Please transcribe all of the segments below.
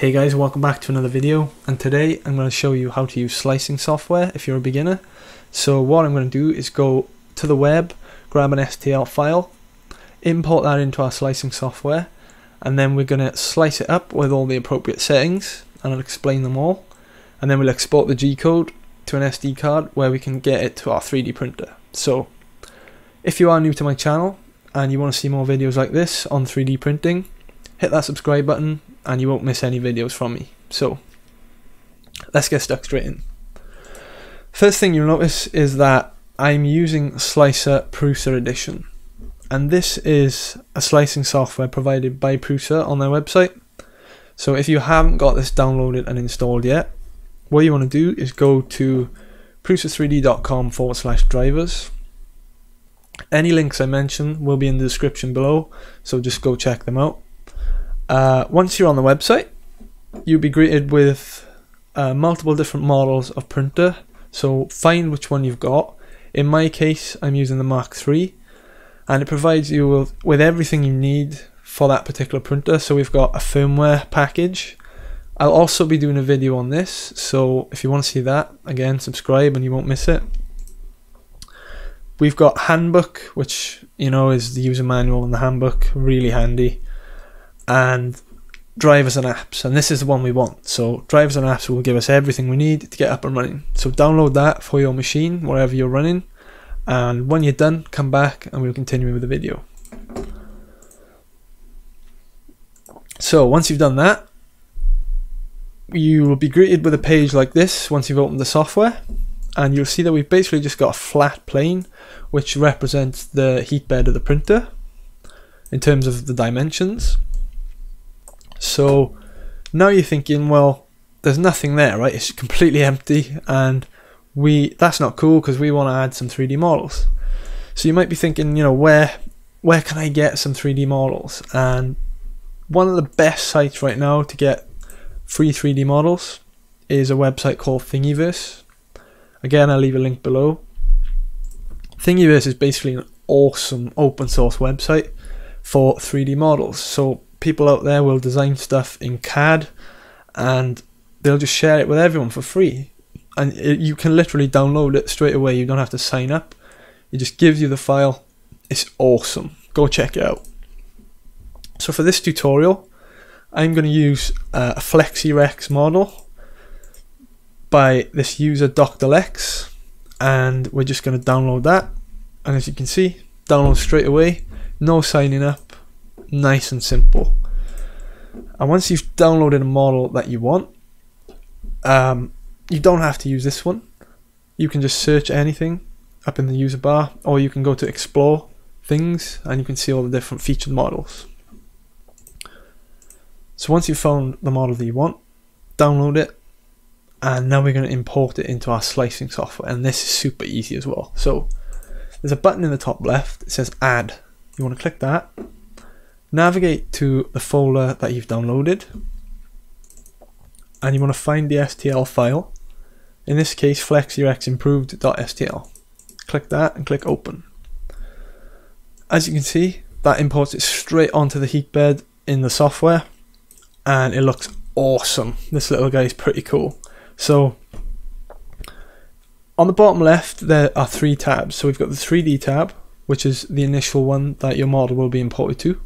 Hey guys, welcome back to another video and today I'm going to show you how to use slicing software if you're a beginner. So what I'm going to do is go to the web, grab an STL file, import that into our slicing software and then we're going to slice it up with all the appropriate settings and I'll explain them all and then we'll export the G-code to an SD card where we can get it to our 3D printer. So if you are new to my channel and you want to see more videos like this on 3D printing, hit that subscribe button and you won't miss any videos from me. So, let's get stuck straight in. First thing you'll notice is that I'm using Slic3r Prusa Edition. And this is a slicing software provided by Prusa on their website. So if you haven't got this downloaded and installed yet, what you want to do is go to prusa3d.com forward slash drivers. Any links I mention will be in the description below, so just go check them out. Uh, once you're on the website, you'll be greeted with uh, multiple different models of printer. So find which one you've got. In my case, I'm using the Mark III, and it provides you with, with everything you need for that particular printer. So we've got a firmware package. I'll also be doing a video on this, so if you want to see that, again, subscribe and you won't miss it. We've got handbook, which you know is the user manual and the handbook, really handy and drivers and apps and this is the one we want. So drivers and apps will give us everything we need to get up and running. So download that for your machine wherever you're running and when you're done come back and we'll continue with the video. So once you've done that you will be greeted with a page like this once you've opened the software and you'll see that we've basically just got a flat plane which represents the heat bed of the printer in terms of the dimensions so now you're thinking, well, there's nothing there, right? It's completely empty, and we that's not cool because we want to add some 3D models. So you might be thinking, you know, where where can I get some 3D models? And one of the best sites right now to get free 3D models is a website called Thingiverse. Again, I'll leave a link below. Thingiverse is basically an awesome open source website for 3D models. So people out there will design stuff in CAD and they'll just share it with everyone for free. And it, you can literally download it straight away. You don't have to sign up. It just gives you the file. It's awesome. Go check it out. So for this tutorial, I'm going to use uh, a FlexiRex model by this user Dr. Lex and we're just going to download that and as you can see download straight away no signing up nice and simple. And once you've downloaded a model that you want, um, you don't have to use this one. You can just search anything up in the user bar, or you can go to explore things and you can see all the different featured models. So once you've found the model that you want, download it, and now we're going to import it into our slicing software, and this is super easy as well. So there's a button in the top left, it says add. You want to click that, navigate to the folder that you've downloaded and you want to find the STL file. In this case FlexiRexImproved.stl click that and click open. As you can see that imports it straight onto the heat bed in the software and it looks awesome. This little guy is pretty cool. So on the bottom left there are three tabs. So we've got the 3D tab which is the initial one that your model will be imported to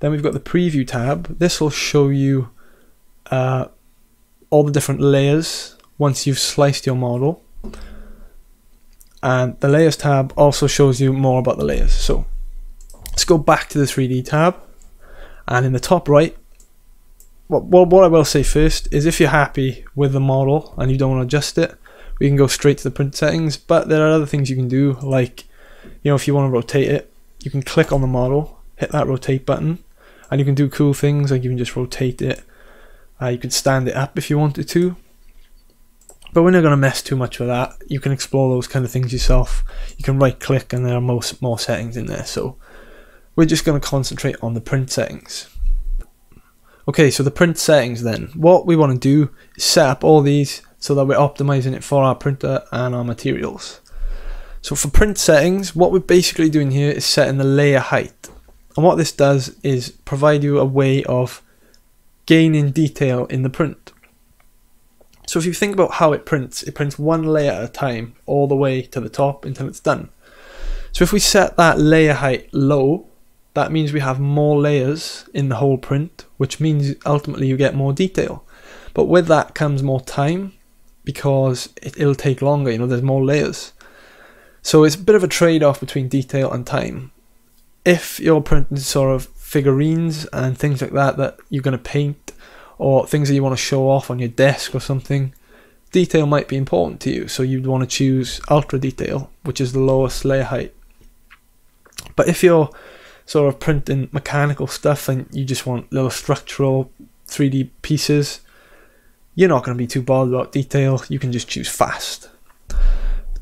then we've got the preview tab. This will show you uh, all the different layers once you've sliced your model. And the layers tab also shows you more about the layers. So let's go back to the 3D tab. And in the top right, what, what I will say first is if you're happy with the model and you don't want to adjust it, we can go straight to the print settings. But there are other things you can do, like, you know, if you want to rotate it, you can click on the model, hit that rotate button, and you can do cool things like you can just rotate it. Uh, you can stand it up if you wanted to. But we're not going to mess too much with that. You can explore those kind of things yourself. You can right click and there are most more settings in there. So we're just going to concentrate on the print settings. Okay so the print settings then. What we want to do is set up all these so that we're optimizing it for our printer and our materials. So for print settings what we're basically doing here is setting the layer height and what this does is provide you a way of gaining detail in the print. So if you think about how it prints, it prints one layer at a time all the way to the top until it's done. So if we set that layer height low, that means we have more layers in the whole print, which means ultimately you get more detail. But with that comes more time because it, will take longer, you know, there's more layers. So it's a bit of a trade-off between detail and time. If you're printing sort of figurines and things like that that you're going to paint or things that you want to show off on your desk or something, detail might be important to you. So you'd want to choose ultra detail, which is the lowest layer height. But if you're sort of printing mechanical stuff and you just want little structural 3D pieces, you're not going to be too bothered about detail. You can just choose fast.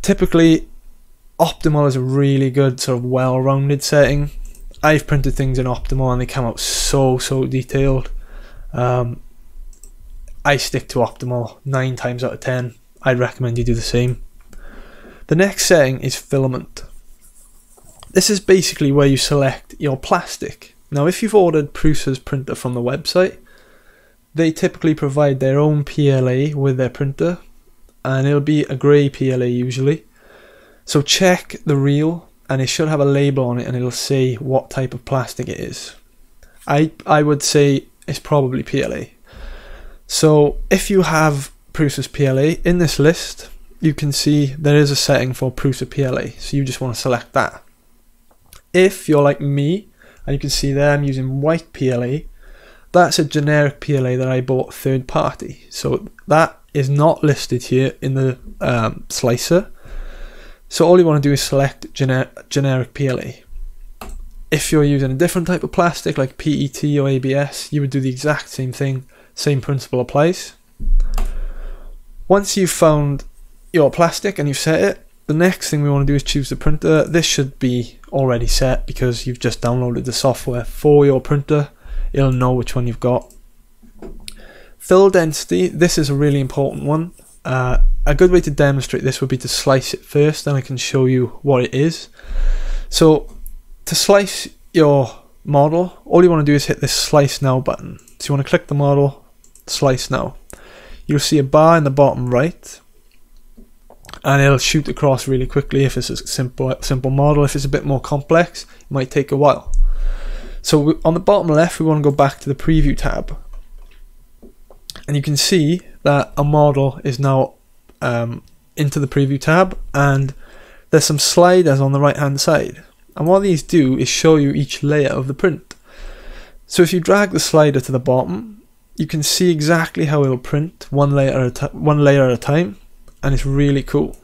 Typically, optimal is a really good sort of well-rounded setting. I've printed things in optimal and they come out so so detailed. Um, I stick to optimal nine times out of ten. I'd recommend you do the same. The next setting is filament. This is basically where you select your plastic. Now if you've ordered Prusa's printer from the website, they typically provide their own PLA with their printer and it'll be a grey PLA usually. So check the reel and it should have a label on it and it'll say what type of plastic it is. I, I would say it's probably PLA. So if you have Prusa's PLA in this list, you can see there is a setting for Prusa PLA. So you just want to select that. If you're like me, and you can see there I'm using white PLA, that's a generic PLA that I bought third party. So that is not listed here in the um, slicer. So all you want to do is select gener generic PLA. If you're using a different type of plastic like PET or ABS, you would do the exact same thing, same principle applies. Once you've found your plastic and you've set it, the next thing we want to do is choose the printer. This should be already set because you've just downloaded the software for your printer. It'll know which one you've got. Fill density, this is a really important one. Uh, a good way to demonstrate this would be to slice it first, then I can show you what it is. So to slice your model, all you want to do is hit this slice now button. So you want to click the model, slice now. You'll see a bar in the bottom right and it'll shoot across really quickly if it's a simple simple model. If it's a bit more complex, it might take a while. So on the bottom left, we want to go back to the preview tab, and you can see that a model is now um, into the preview tab, and there's some sliders on the right hand side. And what these do is show you each layer of the print. So if you drag the slider to the bottom, you can see exactly how it'll print one layer at a one layer at a time and it's really cool.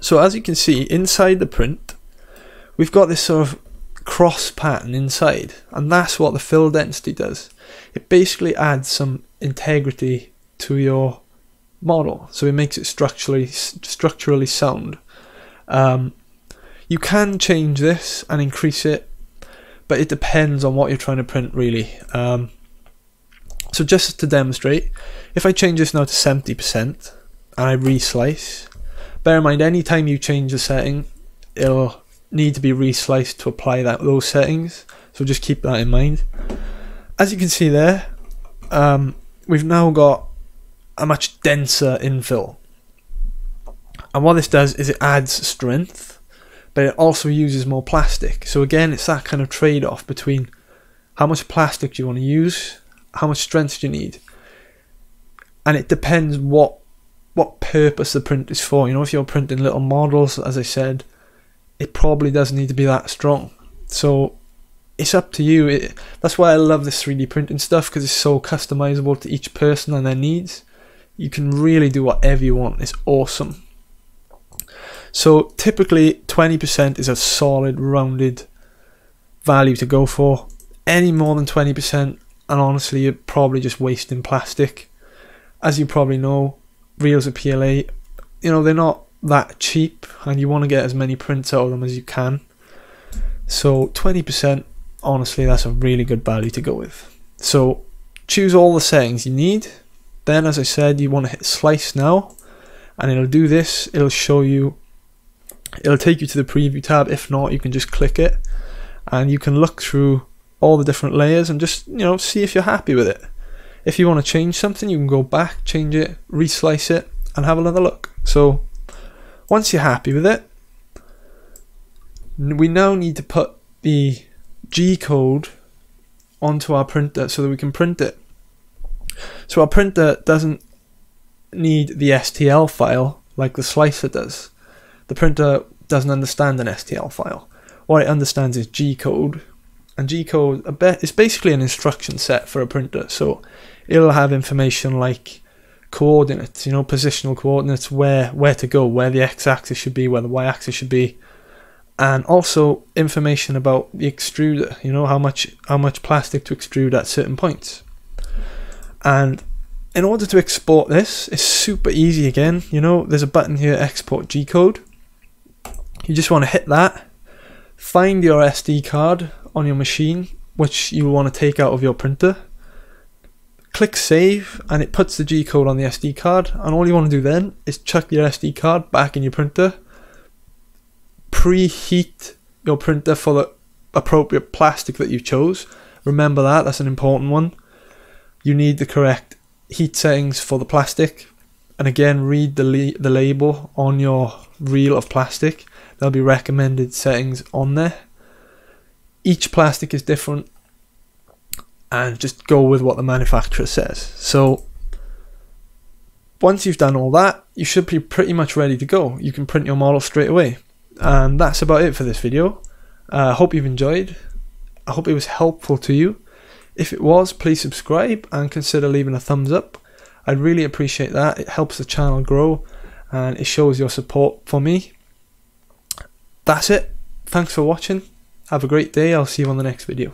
So as you can see inside the print we've got this sort of cross pattern inside and that's what the fill density does. It basically adds some integrity to your model so it makes it structurally structurally sound. Um, you can change this and increase it but it depends on what you're trying to print really. Um, so just to demonstrate, if I change this now to 70%, and I reslice. Bear in mind, anytime you change a setting, it'll need to be resliced to apply that those settings. So just keep that in mind. As you can see there, um, we've now got a much denser infill. And what this does is it adds strength, but it also uses more plastic. So again, it's that kind of trade-off between how much plastic do you want to use, how much strength do you need. And it depends what what purpose the print is for. You know, if you're printing little models, as I said, it probably doesn't need to be that strong. So it's up to you. It, that's why I love this 3D printing stuff because it's so customizable to each person and their needs. You can really do whatever you want. It's awesome. So typically 20% is a solid rounded value to go for. Any more than 20% and honestly you're probably just wasting plastic. As you probably know, reels of PLA, you know, they're not that cheap and you want to get as many prints out of them as you can. So 20%, honestly, that's a really good value to go with. So choose all the settings you need. Then, as I said, you want to hit slice now and it'll do this. It'll show you, it'll take you to the preview tab. If not, you can just click it and you can look through all the different layers and just, you know, see if you're happy with it. If you want to change something, you can go back, change it, reslice it, and have another look. So once you're happy with it, we now need to put the G code onto our printer so that we can print it. So our printer doesn't need the STL file like the slicer does. The printer doesn't understand an STL file. What it understands is G code, and G code is basically an instruction set for a printer. So it'll have information like coordinates, you know, positional coordinates, where where to go, where the x-axis should be, where the y-axis should be, and also information about the extruder, you know, how much how much plastic to extrude at certain points. And in order to export this, it's super easy again. You know, there's a button here, export G code. You just want to hit that, find your SD card on your machine, which you want to take out of your printer. Click save, and it puts the G code on the SD card. And all you want to do then is chuck your SD card back in your printer, preheat your printer for the appropriate plastic that you chose. Remember that, that's an important one. You need the correct heat settings for the plastic and again read the, the label on your reel of plastic there'll be recommended settings on there each plastic is different and just go with what the manufacturer says so once you've done all that you should be pretty much ready to go you can print your model straight away and that's about it for this video I uh, hope you've enjoyed I hope it was helpful to you if it was, please subscribe and consider leaving a thumbs up. I'd really appreciate that. It helps the channel grow and it shows your support for me. That's it. Thanks for watching. Have a great day. I'll see you on the next video.